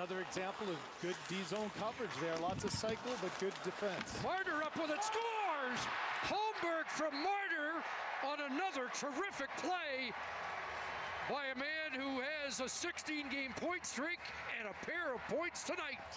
Another example of good D-zone coverage there. Lots of cycle, but good defense. Marner up with it, scores! Holmberg from Marner on another terrific play by a man who has a 16 game point streak and a pair of points tonight.